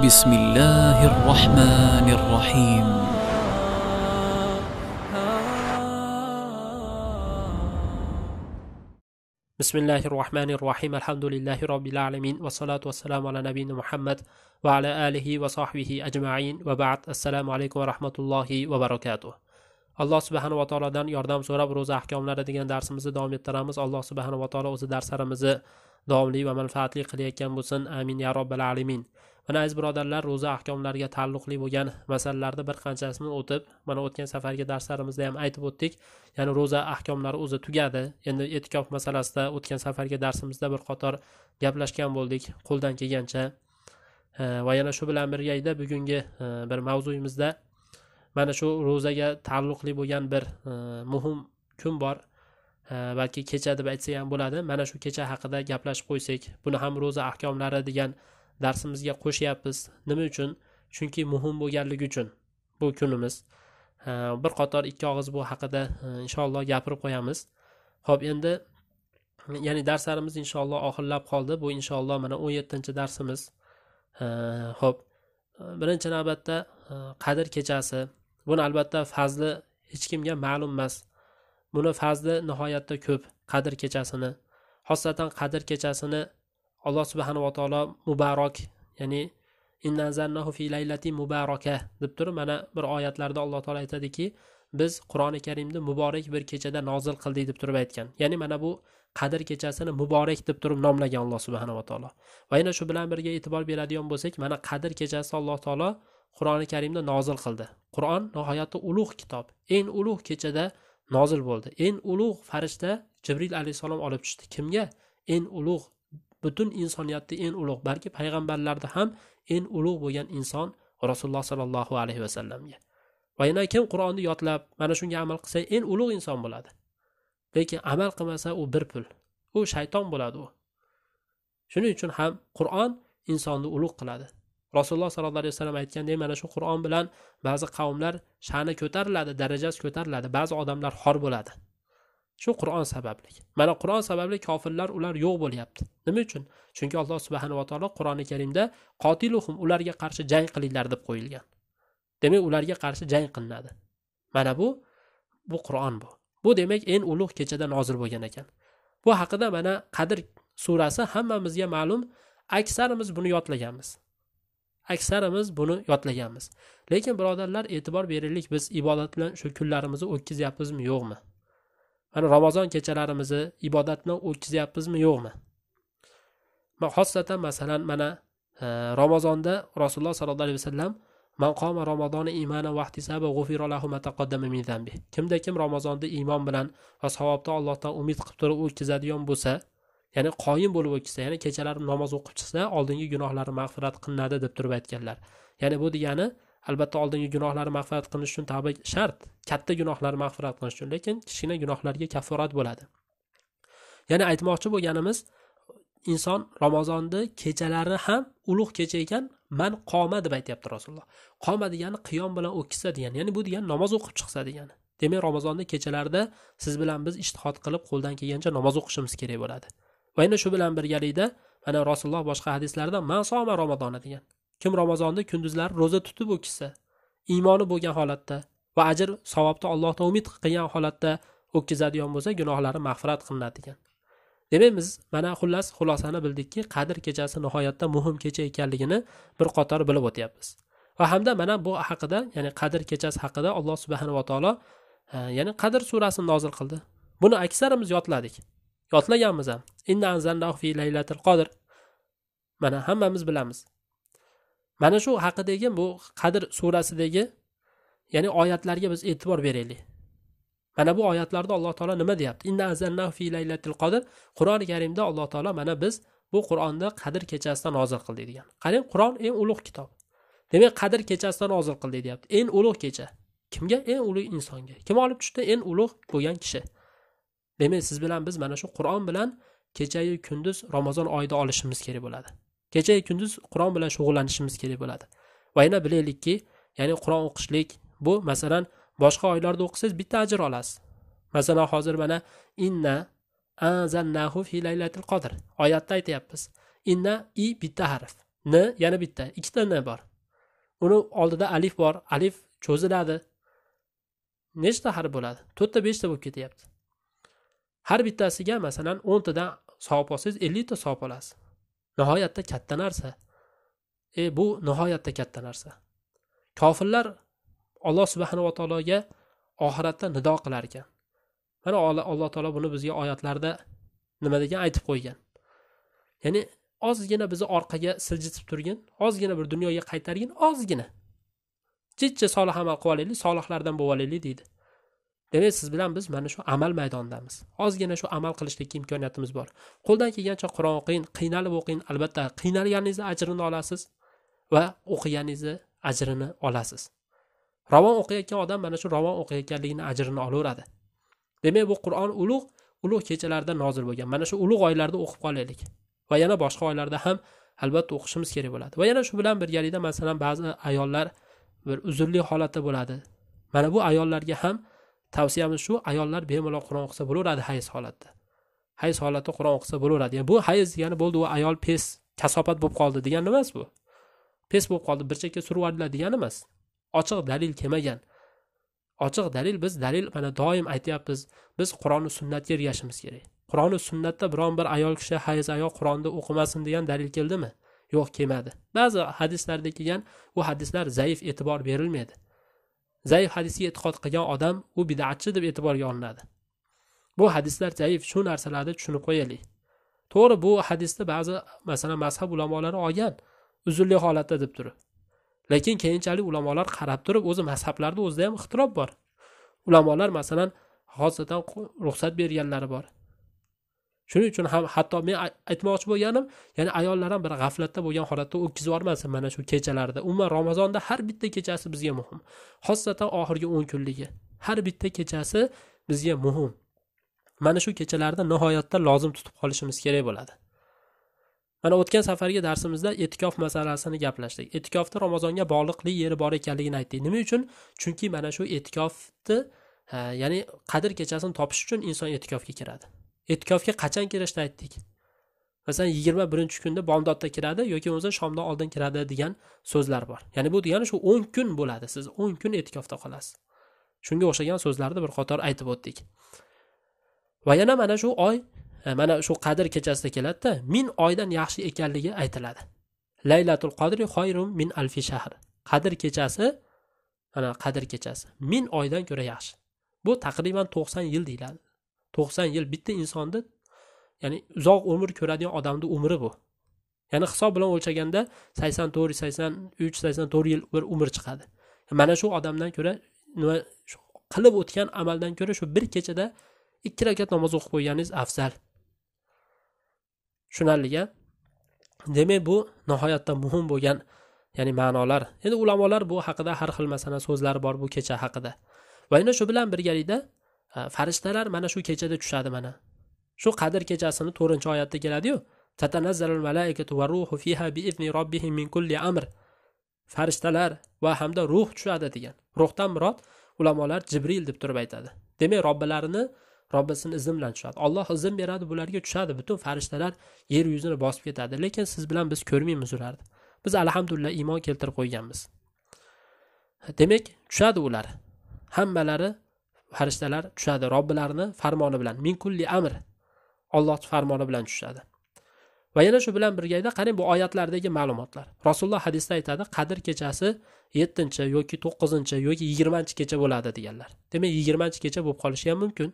بسم الله الرحمن الرحيم بسم الله الرحمن الرحيم الحمد لله رب العالمين والصلاة والسلام على نبينا محمد وعلى آله وصحبه أجمعين وبعد السلام عليكم ورحمة الله وبركاته alloh subhanava taolodan yordam so'rab ro'za ahkomlari degan darsimizni davom ettiramiz alloh subhanava taolo o'zi darslarimizni davomli va manfaatli qilayotgan bo'lsin amin ya robbil alamin mana aziz birodarlar ro'za ahkomlariga taalluqli bo'lgan masalalarni bir qanchasini o'tib mana o'tgan safargi darslarimizda ham aytib o'tdik. Ya'ni ro'za ahkomlari o'zi tugadi. Endi e'tikof masalasida o'tgan safargi darsimizda bir qator gaplashgan bo'ldik qo'ldan kelgancha. Va yana shu bilan birgalikda bugungi e, bir mavzuyimizda mana shu ro'zaga taalluqli bo'lgan bir e, muhim kun bor. Balki kecha deb aytsak ham bo'ladi. Mana shu kecha haqida gaplashib qo'ysak buni ham ro'za ahkomlari degan darsimizga qo'shyapmiz. Nima uchun? Chunki muhim bo'lganligi uchun bu kunimiz. Bir qator ikki og'iz bu haqida inshaalloh gapirib qo'yamiz. Ho'p endi ya'ni darslarimiz inshaalloh oxirlab qoldi. Bu inshaalloh mana o'n yettinchi darsimiz. Ho'p birinchi navbatda qadr kechasi. Buni albatta fazli hech kimga ma'lum emas. Buni fazli nihoyatda ko'p qadr kechasini. Xosatan qadr kechasini alloh subhanava taolo muborak ya'ni fi laylati mubaraka deb turib mana bir oyatlarda alloh taolo aytadiki biz qur'oni karimni muborak bir kechada nozil qildik deb turib aytgan. Ya'ni mana bu qadr kechasini muborak deb turib nomlagan alloh subhanava taolo. Va yana shu bilan birga e'tibor beradigan bo'lsak mana qadr kechasi alloh taolo qur'oni karimni nozil qildi. Qur'on nihoyatda ulug' kitob eng ulug' kechada nozil bo'ldi. Eng ulug' farishta jibril alayhissalom olib tushdi. Kimga? Eng ulug' butun insoniyatda eng ulug' balki payg'ambarlarda ham eng ulug' bo'lgan inson rasululloh sollallohu alayhi vasallamga va yana kim qur'onni yodlab mana shunga amal qilsa eng ulug' inson bo'ladi. Lekin amal qilmasa u bir pul u shayton bo'ladi u. Shuning uchun ham qur'on insonni ulug' qiladi. Rasululloh sollallohu alayhi vasallam aytgandek mana shu qur'on bilan ba'zi qavmlar sha'ni ko'tariladi darajasi ko'tariladi ba'zi odamlar xor bo'ladi. Shu qur'on sababli. Mana qur'on sababli kofirlar ular yo'q bo'lyapti. Nima uchun? Chunki alloh subhanava taolo qur'oni karimda qotiluhum ularga qarshi jang qilinglar deb qo'yilgan. Demak ularga qarshi jang qilinadi. Mana bu bu qur'on bu. Bu demak eng ulug' kechada nozil bo'lgan ekan. Bu haqida mana qadr surasi hammamizga ma'lum. Aksarimiz buni yodlaganmiz. Aksarimiz buni yodlaganmiz. Lekin birodarlar e'tibor beraylik biz ibodat bilan shu kunlarimizni o'tkazyapmizmi yo'qmi? Mana ramazon kechalarimizni ibodat bilan o'tkazyapmizmi yo'qmi xosatan masalan mana e, ramazonda rasululloh sollallohu alayhi vasallam man qoma ramazoni imana vahtisaba g'ufiro lahu min zambi kimda kim ramazonda iymon bilan va savobda allohdan umid qilib turib o'tkazadigan bo'lsa ya'ni qoyim bo'lib o'tkazsa ya'ni kechalari namoz o'qib chiqsa oldingi gunohlari mag'firat qilinadi deb turib aytganlar. Ya'ni bu degani albatta oldingi gunohlari mag'firat qilinish uchun tavba shart. Katta gunohlar mag'firat qilinish uchun lekin kichkina gunohlarga kafforat bo'ladi. Ya'ni aytmoqchi bo'lganimiz inson ramazonni kechalari ham ulug' kecha ekan man qoma deb aytyapti rasululloh. Qoma degani qiyom bilan o'kisa degani ya'ni bu degani namoz o'qib chiqsa degani. Demak ramazonni kechalarida siz bilan biz ishtihod qilib qo'ldan kelgancha namoz o'qishimiz kerak bo'ladi. Va yana shu bilan birgalikda mana rasululloh boshqa hadislarda man soma ramazona degan kim ramazonni kunduzlari ro'za tutib o'tkazsa iymoni bo'lgan holatda va ajr savobda allohdan umid qilgan holatda o'tkazadigan bo'lsa gunohlari mag'firat qilinadi degan demak biz mana xullas xulosani bildikki qadr kechasi nihoyatda muhim kecha ekanligini bir qator bilib o'tyapmiz. Va hamda mana bu haqida ya'ni qadr kechasi haqida alloh subhanava taolo ya'ni qadr surasini nozil qildi. Buni aksarimiz yodladik. Yodlaganmiz ham. Inna anzalnahu fi laylatil qadr. Mana hammamiz bilamiz. Mana shu haqidagi bu qadr surasidagi ya'ni oyatlarga biz e'tibor beraylik. Mana bu oyatlarda alloh taolo nima deyapti? Inna anzalnahu fi laylatil qadr. Qur'oni karimda alloh taolo mana biz bu qur'onni qadr kechasida nozil qildik degan. Qarang qur'on eng ulug' kitob. Demak qadr kechasida nozil qildik deyapti. Eng ulug' kecha. Kimga? Eng ulug' insonga. Kim olib tushdi? Eng ulug' bo'lgan kishi. Demak siz bilan biz mana shu qur'on bilan kechayu kunduz ramazon oyida olishimiz kerak bo'ladi. Kechayu kunduz qur'on bilan shug'ullanishimiz kerak bo'ladi. Va yana bilaylikki ya'ni qur'on o'qishlik bu masalan boshqa oylarda o'qisangiz bitta ajr olasiz. Masalan hozir mana inna anzalnahu fi laylatil qadr oyatda aytyapmiz. Inna i bitta harf. N yana bitta. Ikkita n bor. Uni oldida alif bor. Alif cho'ziladi. Nechta harf bo'ladi? To'rtta beshta bo'lib ketyapti. Har bittasiga masalan o'ntadan savob olsangiz ellikta savob olasiz. Nihoyatda katta narsa. E bu nihoyatda katta narsa. Kofirlar alloh subhanava taologa oxiratda nido qilar ekan. Mana alloh taolo buni bizga oyatlarda nima degan aytib qo'ygan. Ya'ni ozgina bizni orqaga siljitib turgin ozgina bir dunyoga qaytargin ozgina. Jichcha solih amal qilib olaylik solihlardan bo'lib olaylik deydi. Demak siz bilan biz mana shu amal maydonidamiz ozgina shu amal qilishlikka imkoniyatimiz bor. Qo'ldan kelgancha qur'on o'qing qiynalib o'qing. Albatta qiynalganingizni ajrini olasiz va o'qiganingizni ajrini olasiz. Ravon o'qiyotgan odam mana shu ravon o'qiyotganligini ajrini olaveradi. Demak bu qur'on ulug' ulug' kechalarda nozil bo'lgan. Mana shu ulug' oylarda o'qib qolaylik va yana boshqa oylarda ham albatta o'qishimiz kerak bo'ladi. Va yana shu bilan birgalikda masalan ba'zi ayollar bir uzrli holatda bo'ladi. Mana bu ayollarga ham tavsiyamiz shu ayollar bemalol qur'on o'qisa bo'laveradi hayz holatda. Hayz holatda qur'on o'qisa bo'laveradi. Yani bu hayz degani bo'ldi u ayol pes kasofat bo'lib qoldi degani emas bu. Pes bo'lib qoldi bir chekka surib yubordilar degani emas. Ochiq dalil kelmagan. Ochiq dalil biz dalil mana doim aytyapmiz biz qur'oni sunnatga ergashishimiz kerak. Qur'oni sunnatda biron bir ayol kishi hayz ayol qur'onni o'qimasin degan dalil keldimi? Yo'q kelmadi. Ba'zi hadislarda kelgan u hadislar zaif e'tibor berilmaydi. Zaif hadisga e'tiqod qilgan odam u bidatchi deb e'tiborga olinadi. Bu hadislar zaif shu narsalarni tushunib qo'yaylik. To'g'ri bu hadisni ba'zi masalan mazhab ulamolari olgan uzrli holatda deb turib. Lekin keyinchalik ulamolar qarab turib o'zi mazhablarni o'zida ham ixtirob bor. Ulamolar masalan xosatan ruxsat berganlari bor. Shuning uchun ham hatto men aytmoqchi bo'lganim ya'ni ayollar ham bir g'aflatda bo'lgan holatda o'tkazib yubormasin mana shu kechalarda. Umuman ramazonda har bitta kechasi bizga muhim. Xosatan oxirgi o'n kunligi. Har bitta kechasi bizga muhim. Mana shu kechalarda nihoyatda lozim tutib qolishimiz kerak bo'ladi. Mana o'tgan safargi darsimizda e'tikof masalasini gaplashdik. E'tikofni ramazonga bog'liqli yeri bor ekanligini aytdik. Nima uchun? Chunki mana shu e'tikofni ya'ni qadr kechasini topish uchun inson e'tikofga kiradi. E'tikofga qachon kirishni aytdik? Masalan yigirma birinchi kunda bomdodda kiradi yoki bo'lmasa shomdan oldin kiradi degan so'zlar bor. Ya'ni bu degani shu o'n kun bo'ladi. Siz o'n kun e'tikofda qolasiz. Shunga o'xshagan so'zlarni bir qator aytib o'tdik. Va yana mana shu oy e, mana shu qadr kechasida keladida ming oydan yaxshi ekanligi aytiladi. Laylatul qadri xoyrum min alfi shahr. Qadr kechasi mana qadr kechasi. Ming oydan ko'ra yaxshi. Bu taqriban to'qson yil deyiladi. To'qson yil bitta insonni ya'ni uzoq umr ko'radigan odamni umri bu. Ya'ni hisob bilan o'lchaganda sakson to'rt sakson uch sakson to'rt yil bir umr chiqadi. Mana shu odamdan ko'ra nima qilib o'tgan amaldan ko'ra shu bir kechada ikki rakat namoz o'qib qo'yganingiz afzal. Tushunarlia demak bu nihoyatda muhim bo'lgan ya'ni ma'nolar. Endi ulamolar bu haqida har xil masalan so'zlar bor bu kecha haqida. Va yana shu bilan birgalikda Э, farishtalar mana shu kechada tushadi mana. Shu qadr kechasini to'rtinchi oyatda keladiyu farishtalar va hamda ruh tushadi degan. Ruhdan murod ulamolar jibril deb turib aytadi. Demak robbilarini robbisini izni bilan tushadi. Olloh izn beradi bularga tushadi. Butun farishtalar yer yuzini bosib ketadi. Lekin siz bilan biz ko'rmaymiz ularni. Biz alhamdulillah iymon keltirib qo'yganmiz. Demak tushadi ular. Hammalari farishtalar tushadi robbilarini farmoni bilan. Min kulli amr. Ollohni farmoni bilan tushadi. Va yana shu bilan birgalikda qarang bu oyatlardagi ma'lumotlar. Rasululloh hadisda aytadi qadr kechasi yettinchi yoki to'qqizinchi yoki yigirmanchi kecha bo'ladi deganlar. Demak yigirmanchi kecha bo'lib qolishi ham mumkin.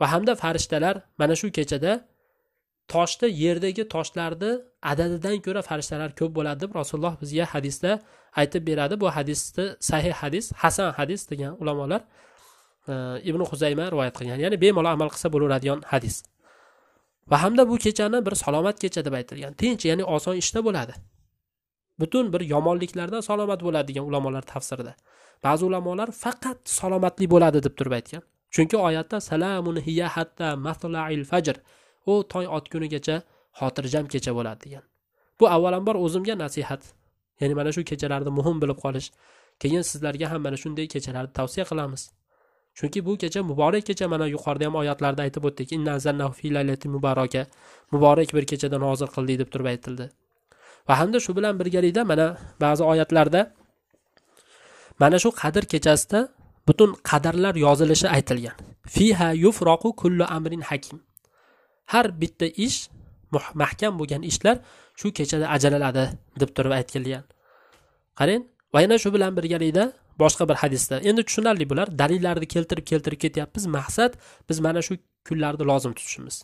Va hamda farishtalar mana shu kechada toshda yerdagi toshlarni adadidan ko'ra farishtalar ko'p bo'ladi deb rasululloh bizga hadisda aytib beradi. Bu hadisni sahih hadis hasan hadis degan ulamolar e, ibn huzayma rivoyat qilgan. Ya'ni bemalol amal qilsa bo'laveradigan hadis. Va hamda bu kechani bir salomat kecha deb aytilgan. Tinch ya'ni oson ishda bo'ladi. Butun bir yomonliklardan salomat bo'ladi degan ulamolar tafsirida. Ba'zi ulamolar faqat salomatlik bo'ladi deb turib aytgan. Chunki oyatda salamun hiya hatta matlail fajr. U tong otgunigacha xotirjam kecha bo'ladi degan. Bu avvalambor o'zimga nasihat. Ya'ni mana shu kechalarni muhim bilib qolish. Keyin sizlarga ham mana shunday kechalarni tavsiya qilamiz. Chunki bu kecha muborak kecha mana yuqorida ham oyatlarda aytib o'tdik. Muborak bir kechada nozil qildik deb turib aytildi. Va hamda shu bilan birgalikda mana ba'zi oyatlarda mana shu qadr kechasida butun qadarlar yozilishi aytilgan. Fiha yufroqu kullu amrin hakim. Har bitta ish mahkam bo'lgan ishlar shu kechada ajraladi deb turib aytilgan. Qarang va yana shu bilan birgalikda boshqa bir hadisda endi tushunarli bular dalillarni keltirib keltirib ketyapmiz. Maqsad biz mana shu kunlarni lozim tutishimiz.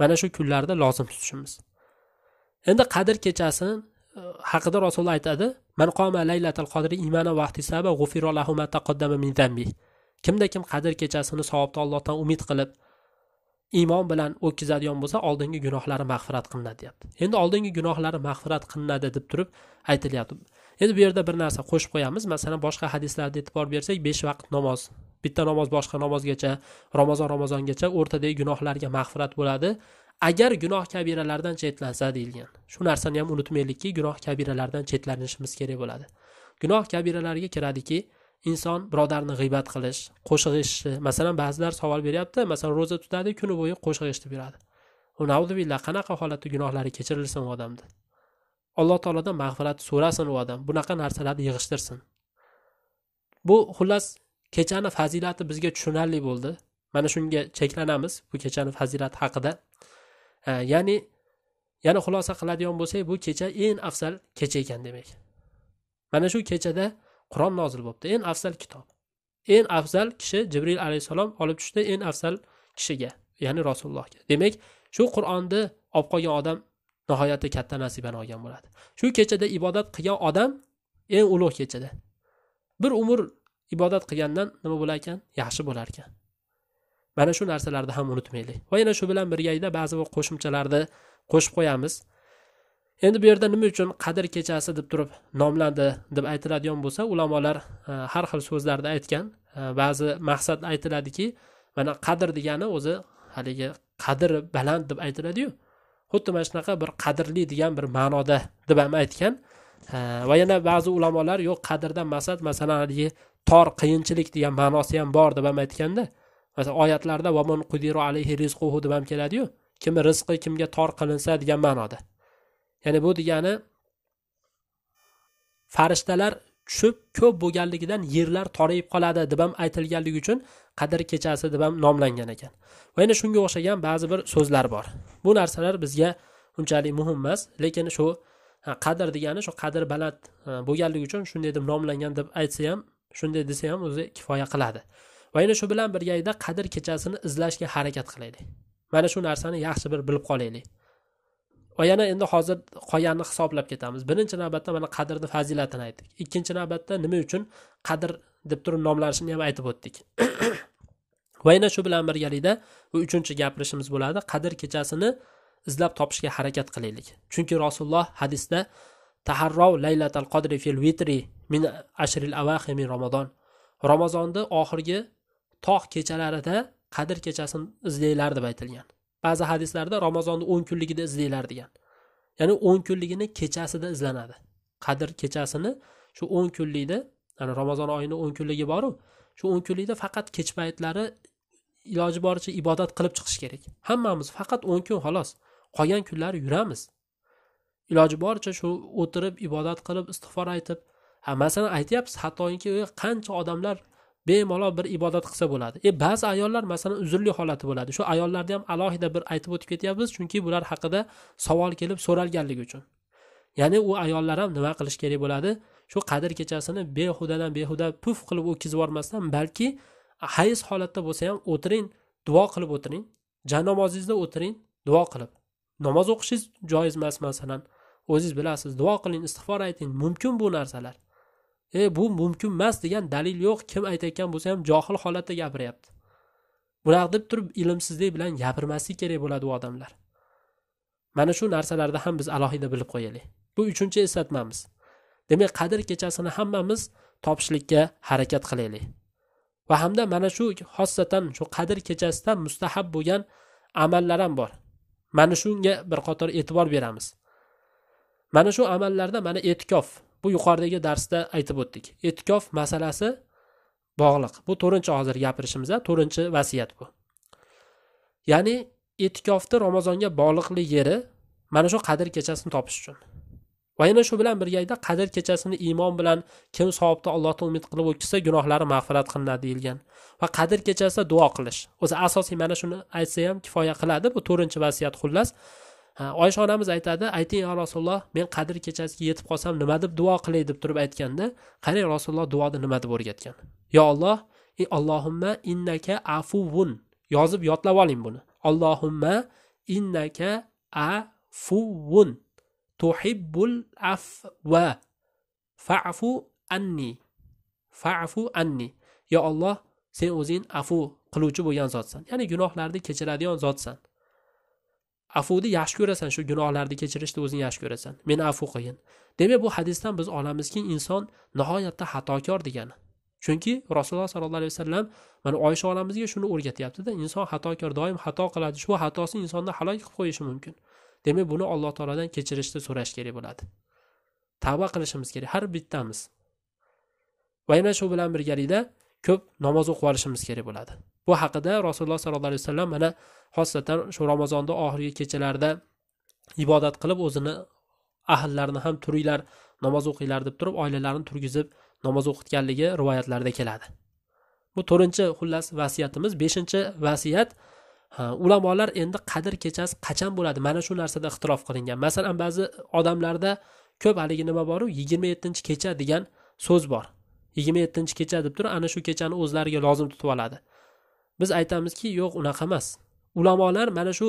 Mana shu kunlarda lozim tutishimiz. Endi qadr kechasi e, haqida rasululloh aytadi man qoma laylatal qodri imana vaqti saba lahu ma taqaddama min zambi kimda kim qadr kechasini savobni allohdan umid qilib iymon bilan o'tkazadigan bo'lsa oldingi gunohlari mag'firat qilinadi deyapti. Endi oldingi gunohlari mag'firat qilinadi deb turib aytilyapti. Endi bu yerda bir narsa qo'shib qo'yamiz. Masalan boshqa hadislarga e'tibor bersak besh vaqt namoz. Bitta namoz boshqa namozgacha ramazon ramazongacha o'rtadagi gunohlarga mag'firat bo'ladi. Agar gunoh kabiralardan chetlansa deyilgan. Shu narsani ham unutmaylikki gunoh kabiralardan chetlanishimiz kerak bo'ladi. Gunoh kabiralarga kiradiki inson birodarni g'iybat qilish qo'shiq eshitishi. Masalan ba'zilar savol beryapti masalan ro'za tutadi kuni bo'yi qo'shiq eshitib yuradi. Naudubillah qanaqa holatda gunohlari kechirilsin u odamni alloh taolodan mag'firat so'rasin u odam bunaqa narsalarni yig'ishtirsin. Bu xullas kechani fazilati bizga tushunarli bo'ldi. Mana shunga cheklanamiz bu kechani fazilati haqida. Ya'ni yana xulosa qiladigan bo'lsak bu kecha eng afzal kecha ekan demak. Mana shu kechada qur'on nozil bo'libdi. Eng afzal kitob. Eng afzal kishi jibril alayhissalom olib tushdi eng afzal kishiga ya'ni rasulullohga. Demak shu qur'onni olib qolgan odam nihoyatda katta nasibani olgan bo'ladi. Shu kechada ibodat qilgan odam eng ulug' kechada. Bir umr ibodat qilgandan nima bo'lar ekan? Yaxshi bo'lar ekan. Mana shu narsalarni ham unutmaylik. Va yana shu bilan birgalikda ba'zi bir qo'shimchalarni qo'shib qo'yamiz. Endi bu yerda nima uchun qadr kechasi deb turib nomlandi deb aytiladigan bo'lsa ulamolar e, har xil so'zlarni aytgan. E, ba'zi maqsad aytiladiki mana qadr degani o'zi haligi qadr baland deb aytiladiyu. Xuddi mana shunaqa bir qadrli degan bir ma'noda deb ham aytgan. E, va yana ba'zi ulamolar yo'q qadrdan maqsad masalan haligi tor qiyinchilik degan ma'nosi ham bor deb ham aytganda masalan oyatlarda vamun qudiru alayhi rizquhu deb ham keladiyu. Kimni rizqi kimga tor qilinsa degan ma'noda. Ya'ni bu degani farishtalar tushib ko'p bo'lganligidan yerlar torayib qoladi deb ham aytilganligi uchun qadr kechasi deb ham nomlangan ekan. Va yana shunga o'xshagan ba'zi bir so'zlar bor. Bu narsalar bizga unchalik muhim emas lekin shu qadr degani shu qadr baland bo'lganligi uchun shunday deb nomlangan deb aytsa ham shunday desa ham o'zi kifoya qiladi. Va yana shu bilan birgalikda qadr kechasini izlashga harakat qilaylik. Mana shu narsani yaxshi bir bilib qolaylik. Va yana endi hozir qolganini hisoblab ketamiz. Birinchi navbatda mana qadrni fazilatini aytdik. Ikkinchi navbatda nima uchun qadr deb turib nomlanishini ham aytib o'tdik. Va yana shu bilan birgalikda bu uchinchi gapirishimiz bo'ladi. Qadr kechasini izlab topishga harakat qilaylik. Chunki rasululloh hadisda taharrov laylatal qodri fil vitri min ashril avahi min ramazon ramazonni oxirgi tog' kechalarida qadr kechasini izlanglar deb aytilgan. Ba'zi hadislarda ramazonni o'n kunligida izlanglar degan. Ya'ni o'n kunligini kechasida izlanadi. Qadr kechasini shu o'n kunlikda ya'ni ramazon oyini o'n kunligi boru shu o'n kunlikda faqat kech paytlari iloji boricha ibodat qilib chiqish kerak. Hammamiz faqat o'n kun xolos qolgan kunlari yuramiz. Iloji boricha shu o'tirib ibodat qilib istig'for aytib ha masalan aytyapmiz hattoki qancha odamlar bemalol bir ibodat qilsa bo'ladi. E ba'zi ayollar masalan uzrli holati bo'ladi. Shu ayollarni ham alohida bir aytib o'tib ketyapmiz chunki bular haqida savol kelib so'ralganligi uchun. Ya'ni u ayollar ham nima qilish kerak bo'ladi? Shu qadr kechasini behudadan behuda puf qilib o'tkazib yubormasdan balki hayz holatda bo'lsa ham o'tiring duo qilib o'tiring. Janamozingizda o'tiring duo qilib. Namoz o'qishingiz joiz emas masalan. O'zingiz bilasiz duo qiling istig'for ayting. Mumkin bu narsalar. E bu mumkin emas degan dalil yo'q. Kim aytayotgan bo'lsa ham johil holatda gapiryapti. Bunaqa deb turib ilmsizlik bilan gapirmaslik kerak bo'ladi u odamlar. Mana shu narsalarni ham biz alohida bilib qo'yaylik. Bu uchinchi eslatmamiz. Demak qadr kechasini hammamiz topishlikka harakat qilaylik. Va hamda mana shu xossatan shu qadr kechasida mustahab bo'lgan amallar ham bor. Mana shunga bir qator e'tibor beramiz. Mana shu amallarda mana e'tikof. Bu yuqoridagi darsda aytib o'tdik. E'tikof masalasi bog'liq. Bu to'rtinchi hozir gapirishimiz to'rtinchi vasiyat bu. Ya'ni e'tikofni ramazonga bog'liqlik yeri mana shu qadr kechasini topish uchun. Va yana shu bilan birgalikda qadr kechasini iymon bilan kim savobda allohdan umid qilib o'tkazsa gunohlari mag'firat qilinadi deyilgan. Va qadr kechasida duo qilish. O'zi asosiy mana shuni aytsa ham kifoya qiladi. Bu to'rtinchi vasiyat xullas. Oysha onamiz aytadi ayting yo rasululloh men qadr kechasiga yetib qolsam nima deb duo qilay deb turib aytganda qarang rasululloh duoni nima deb o'rgatgan? Yo olloh allohimma innaka afuvun yozib yodlab oling buni. Allohimma innaka afuvun tuhibbul afva fa'fu anni. Fa'fu anni. Yo olloh sen o'zing afu qiluvchi bo'lgan zotsan. Ya'ni gunohlarni kechiradigan zotsan. Afuni yaxshi ko'rasan shu gunohlarni kechirishni o'zing yaxshi ko'rasan. Meni afu qilgin. Demak bu hadisdan biz olamizki inson nihoyatda xatokor degani. Chunki rasululloh sollallohu alayhi vasallam mana oysha onamizga shuni o'rgatyaptida inson xatokor doim xato qiladi. Shu xatosi insonni halok qilib qo'yishi mumkin. Demak buni alloh taolodan kechirishni so'rash kerak bo'ladi. Tavba qilishimiz kerak har bittamiz. Va yana shu bilan birgalikda ko'p namoz o'qib olishimiz kerak bo'ladi. Bu haqida rasululloh sollallohu alayhi vasallam mana xosatan shu ramazonni oxirgi kechalarida ibodat qilib o'zini ahllarini ham turinglar namoz o'qinglar deb turib oilalarini turgizib namoz o'qitganligi rivoyatlarda keladi. Bu to'rtinchi xullas vasiyatimiz. Beshinchi vasiyat ulamolar endi qadr kechasi qachon bo'ladi? Mana shu narsada ixtilof qilingan. Masalan ba'zi odamlarda ko'p haligi nima boru? Yigirma yettinchi kecha degan so'z bor. Yigirma yettinchi kecha deb turib ana shu kechani o'zlariga lozim tutib oladi. Biz aytamizki yo'q unaqa emas. Ulamolar mana shu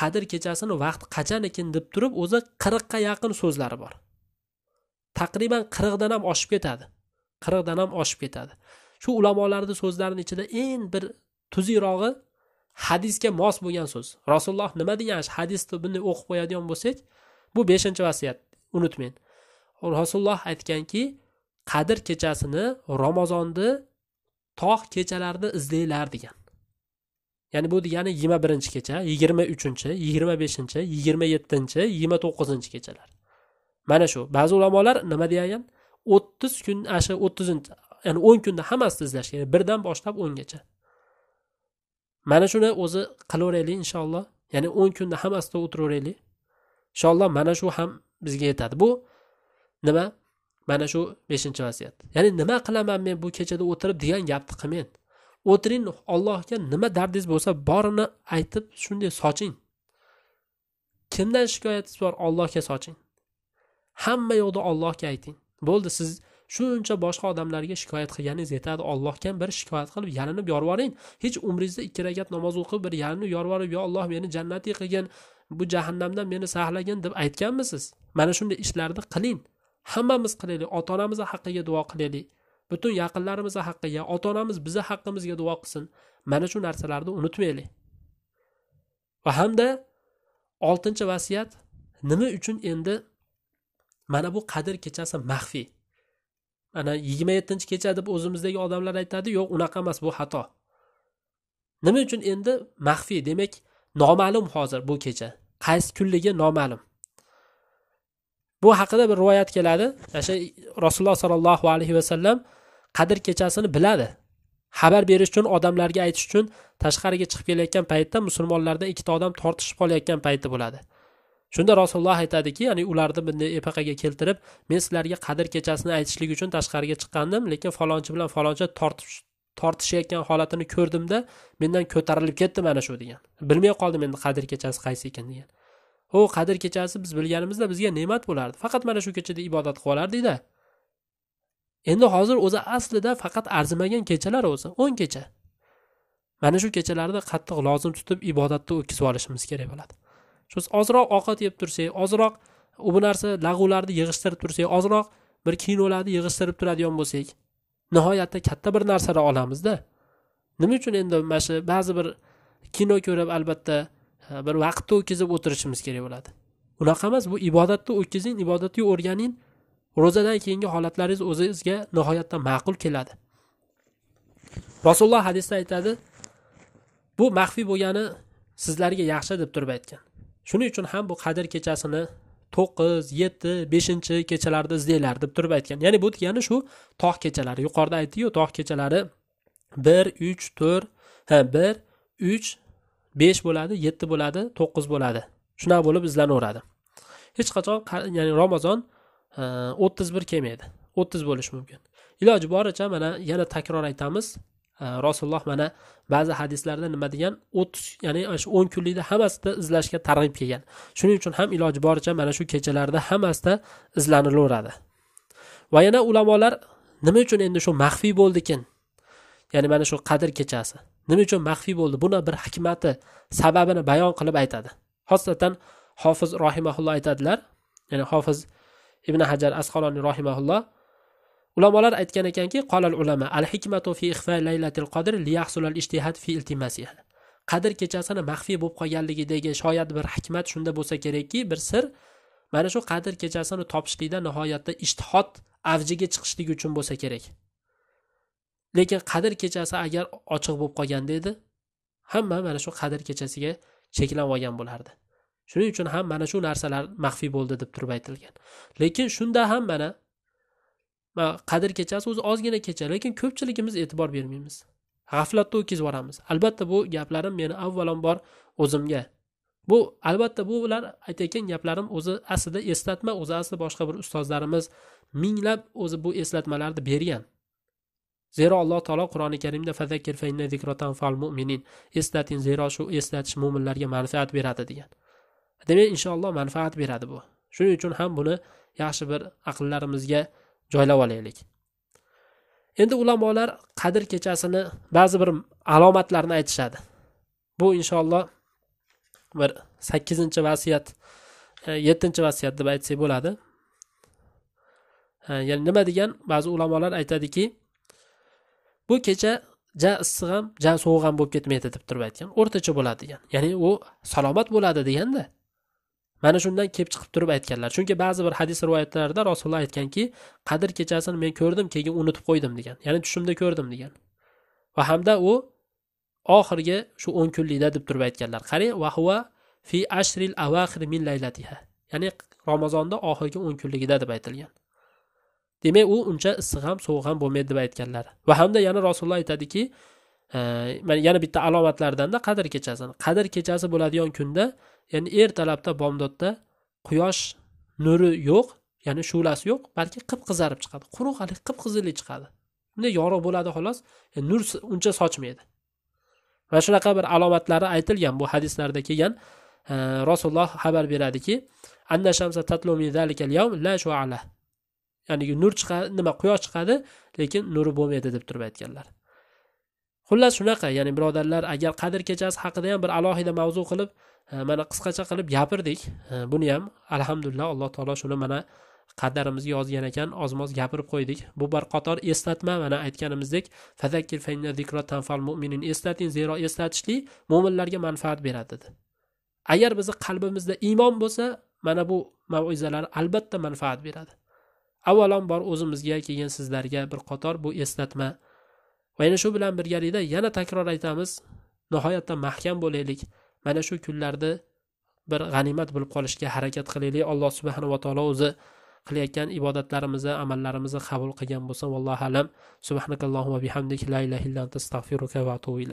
qadr kechasini vaqti qachon ekan deb turib o'zi qirqqa yaqin so'zlari bor. Taqriban qirqdan ham oshib ketadi. Qirqdan ham oshib ketadi. Shu ulamolarni so'zlarini ichida eng bir tuzukrog'i hadisga mos bo'lgan so'z. Rasululloh nima degan hadisni bunday o'qib qo'yadigan bo'lsak bu beshinchi vasiyat unutmang. Rasululloh aytganki qadr kechasini ramazonni tog' kechalarida izlanglar degan. Ya'ni bu degani yigirma birinchi kecha yigirma uchinchi yigirma beshinchi yigirma yettinchi yigirma to'qqizinchi kechalar. Mana shu ba'zi ulamolar nima degan o'ttiz kun shu o'ttizinchi ya'ni o'n kunda hammasini izlash kerak birdan boshlab o'ngacha. Mana shuni o'zi qilaveraylik inshaalloh. Ya'ni o'n kunda hammasida o'tiraveraylik. Inshaalloh mana shu ham bizga yetadi. Bu nima? Mana shu beshinchi vasiyat ya'ni nima qilaman men bu kechada o'tirib degan gapni qilmang o'tiring ollohga nima dardingiz bo'lsa borini aytib shunday soching. Kimdan shikoyatingiz bor ollohga soching. Hamma yoqda ollohga ayting. Bo'ldi siz shuncha boshqa odamlarga shikoyat qilganingiz yetadi. Ollohga bir shikoyat qilib yalinib yorvoring. Hech umringizda ikki rakat namoz o'qib bir yalinib yorvorib yo alloh meni jannatiy qilgin bu jahannamdan meni saqlagin deb aytganmisiz? Mana shunday ishlarni qiling. Hammamiz qilaylik ota onamizni haqqiga duo qilaylik. Butun yaqinlarimizni haqqiga ota onamiz bizni haqqimizga duo qilsin. Mana shu narsalarni unutmaylik. Va hamda oltinchi vasiyat nima uchun endi mana bu qadr kechasi maxfiy? Ana yigirma yettinchi kecha deb o'zimizdagi odamlar aytadi yo'q unaqa emas bu xato. Nima uchun endi maxfiy? Demak noma'lum hozir bu kecha. Qaysi kunligi noma'lum. Bu haqida bir rivoyat keladi. O'sha rasululloh sollallohu alayhi vasallam qadr kechasini biladi. Xabar berish uchun odamlarga aytish uchun tashqariga chiqib kelayotgan paytda musulmonlardan ikkita odam tortishib qolayotgan payti bo'ladi. Shunda rasululloh aytadiki ya'ni ularni bunday epaqaga keltirib men sizlarga qadr kechasini aytishlik uchun tashqariga chiqqandim lekin falonchi bilan falonchi tortishayotgan holatini ko'rdimda mendan ko'tarilib ketdi mana shu degan. Bilmay qoldim endi qadr kechasi qaysi ekan degan. U qadr kechasi biz bilganimizda bizga ne'mat bo'lardi. Faqat mana shu kechada ibodat qilib olardikda endi hozir o'zi aslida faqat arzimagan kechalar o'zi o'n kecha. Mana shu kechalarda qattiq lozim tutib ibodatni o'tkazib olishimiz kerak bo'ladi. Shu ozroq ovqat yeb tursak ozroq u bu narsa lag'uvlarni yig'ishtirib tursak ozroq bir kinolarni yig'ishtirib turadigan bo'lsak nihoyatda katta bir narsani olamizda. Nima uchun endi mana shu ba'zi bir kino ko'rib albatta bir vaqtni o'tkazib o'tirishimiz kerak bo'ladi. Unaqa emas bu ibodatni o'tkazing ibodatni o'rganing. Ro'zadan keyingi holatlaringiz o'zingizga nihoyatda ma'qul keladi. Rasululloh hadisda aytadi bu maxfiy bo'lgani sizlarga yaxshi deb turib aytgan. Shuning uchun ham bu qadr kechasini to'qqiz yetti beshinchi kechalarda izlanglar deb turib aytgan. Ya'ni bu degani shu tog' kechalari. Yuqorida aytdiku tog' kechalari bir uch to'rt ha bir uch besh bo'ladi yetti bo'ladi to'qqiz bo'ladi. Shunaqa bo'lib izlanaveradi. Hech qachon ya'ni ramazon e, o'ttiz bir kelmaydi. O'ttiz bo'lishi mumkin. Iloji boricha mana yana takror aytamiz. E, Rasululloh mana ba'zi hadislarda nima degan? O'ttiz ya'ni shu o'n kunlikda hammasida izlashga targ'ib kelgan. Shuning uchun ham iloji boricha mana shu kechalarda hammasida izlanilaveradi. Va yana ulamolar nima uchun endi shu maxfiy bo'ldikin ya'ni mana shu qadr kechasi. Nima uchun maxfiy bo'ldi? Buni bir hikmati sababini bayon qilib aytadi. Xosatan hofiz rohimaulloh aytadilar ya'ni hofiz ibn hajar asqaloniy rohimaulloh ulamolar aytgan ekanki qolal ulama al hikmatu fi ixfa laylatil qadr liyahsul al ijtihad fi iltimasiha. Qadr kechasini maxfiy bo'lib qolganligidagi shoyat bir hikmat shunda bo'lsa kerakki bir sir mana shu qadr kechasini topishlikda nihoyatda ishtihod avjiga chiqishligi uchun bo'lsa kerak. Lekin qadr kechasi agar ochiq bo'lib qolganda edi hamma mana shu qadr kechasiga cheklanib olgan bo'lardi. Shuning uchun ham mana shu narsalar maxfiy bo'ldi deb turib aytilgan. Lekin shunda ham mana qadr kechasi o'zi ozgina kecha lekin ko'pchiligimiz e'tibor bermaymiz. G'aflatda o'tkazib yuboramiz. Albatta bu gaplarim meni avvalambor o'zimga. Bu albatta bu ular aytayotgan gaplarim o'zi aslida eslatma o'zi asli boshqa bir ustozlarimiz minglab o'zi bu eslatmalarni bergan. Zero alloh taolo qur'oni karimda eslating zero shu eslatish mo'minlarga manfaat beradi degan. Demak inshaalloh manfaat beradi bu. Shuning uchun ham buni yaxshi bir aqllarimizga joylab olaylik. Endi ulamolar qadr kechasini ba'zi bir alomatlarini aytishadi. Bu inshaalloh bir sakkizinchi vasiyat e, yettinchi vasiyat deb aytsak bo'ladi. Ya'ni nima degan? Ba'zi ulamolar aytadiki bu kecha ja issiq ham ja sovuq ham bo'lib ketmaydi deb turib aytgan o'rtacha bo'ladi degan ya'ni u salomat bo'ladi deganda mana shundan kelib chiqib turib aytganlar. Chunki ba'zi bir hadis rivoyatlarida rasululloh aytganki qadr kechasini men ko'rdim keyin unutib qo'ydim degan. Ya'ni tushimda ko'rdim degan. Va hamda u oxirgi shu o'n kunlikda deb turib aytganlar. Qarang va huva fi ashril avaxir min laylatiha ya'ni ramazonda oxirgi o'n kunligida deb aytilgan. Demak u uncha issiq ham sovuq ham bo'lmaydi deb aytganlar. Va hamda yana rasululloh aytadiki mana yana bitta alomatlaridanda qadr kechasini qadr kechasi bo'ladigan kunda ya'ni ertalabda bomdodda quyosh nuri yo'q ya'ni shu'lasi yo'q balki qip qizarib chiqadi. Quruq haligi qip qizillik chiqadi. Bunday yorug' bo'ladi xolos e, nur uncha sochmaydi. Mana shunaqa bir alomatlari aytilgan bu hadislarda kelgan e, rasululloh xabar beradiki ya'ni nur chiqadi nima quyosh chiqadi lekin nuri bo'lmaydi deb turib aytganlar. Xullas shunaqa ya'ni birodarlar agar qadr kechasi haqida ham bir alohida mavzu qilib mana qisqacha qilib gapirdik buni ham alhamdulillah alloh taolo shuni mana qadarimizga yozgan ekan ozmoz gapirib qo'ydik. Bu bir qator eslatma mana aytganimizdek fazakkir tanfal mu'minin eslating zero eslatishlik mo'minlarga manfaat beradi dedi. Agar bizni qalbimizda iymon bo'lsa mana bu maizalar albatta manfaat beradi. Avvalambor o'zimizga keyin sizlarga bir qator bu eslatma. Va yana shu bilan birgalikda yana takror aytamiz nihoyatda mahkam bo'laylik. Mana shu kunlarni bir g'animat bilib qolishga harakat qilaylik. Alloh subhanava taolo o'zi qilayotgan ibodatlarimizni amallarimizni qabul qilgan bo'lsa vallohu alam. Subhanakallohumma bihamdik. La ilaha illa anta astag'firuka va atubu